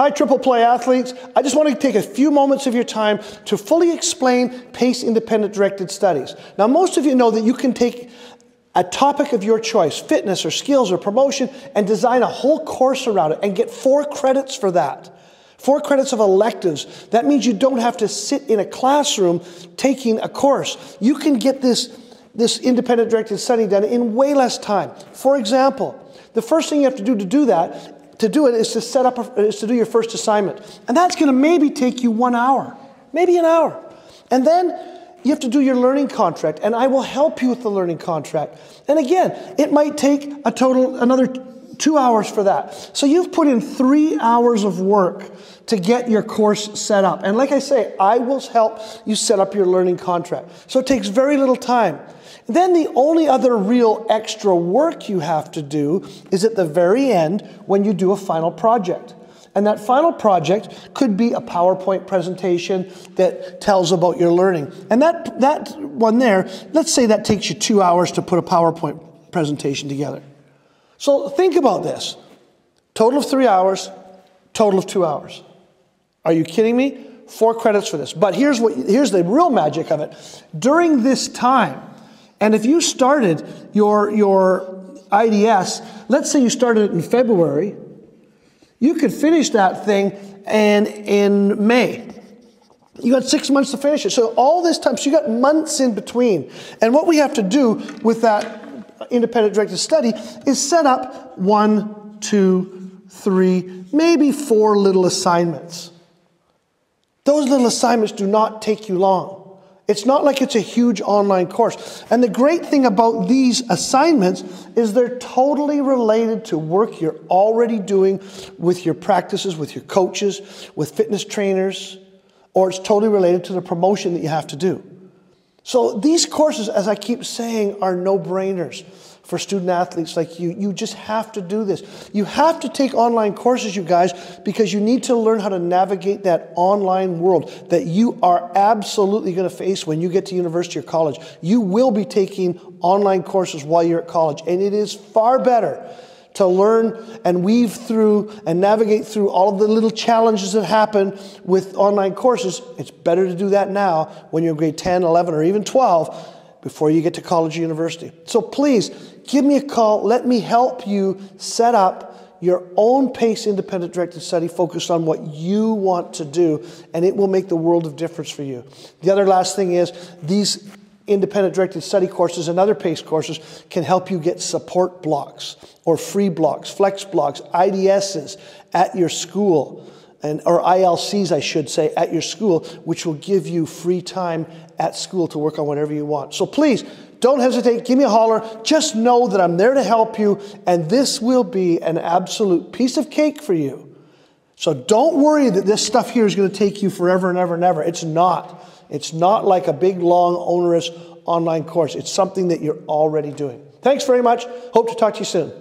Hi, triple play athletes. I just want to take a few moments of your time to fully explain PACE independent directed studies. Now, most of you know that you can take a topic of your choice, fitness or skills or promotion, and design a whole course around it and get four credits for that. Four credits of electives. That means you don't have to sit in a classroom taking a course. You can get this, this independent directed study done in way less time. For example, the first thing you have to do to do that, to do it, is to set up, a, is to do your first assignment. And that's going to maybe take you one hour, maybe an hour. And then you have to do your learning contract, and I will help you with the learning contract. And again, it might take a total, another two hours for that. So you've put in three hours of work to get your course set up. And like I say, I will help you set up your learning contract. So it takes very little time. Then the only other real extra work you have to do is at the very end when you do a final project. And that final project could be a PowerPoint presentation that tells about your learning. And that, that one there, let's say that takes you two hours to put a PowerPoint presentation together. So think about this total of three hours, total of two hours. Are you kidding me? Four credits for this. But here's, what, here's the real magic of it. During this time, and if you started your, your IDS, let's say you started it in February, you could finish that thing and in May. You got six months to finish it. So all this time, so you got months in between. And what we have to do with that independent directed study is set up one, two, three, maybe four little assignments. Those little assignments do not take you long. It's not like it's a huge online course. And the great thing about these assignments is they're totally related to work you're already doing with your practices, with your coaches, with fitness trainers, or it's totally related to the promotion that you have to do. So these courses, as I keep saying, are no brainers for student athletes like you. You just have to do this. You have to take online courses, you guys, because you need to learn how to navigate that online world that you are absolutely going to face when you get to university or college. You will be taking online courses while you're at college, and it is far better to learn and weave through and navigate through all of the little challenges that happen with online courses. It's better to do that now when you're grade 10, 11, or even 12 before you get to college or university. So please give me a call. Let me help you set up your own pace independent directed study focused on what you want to do, and it will make the world of difference for you. The other last thing is these independent directed study courses and other PACE courses can help you get support blocks or free blocks, flex blocks, IDSs at your school and, or ILCs, I should say, at your school, which will give you free time at school to work on whatever you want. So please, don't hesitate. Give me a holler. Just know that I'm there to help you, and this will be an absolute piece of cake for you. So don't worry that this stuff here is going to take you forever and ever and ever. It's not. It's not like a big, long, onerous online course. It's something that you're already doing. Thanks very much. Hope to talk to you soon.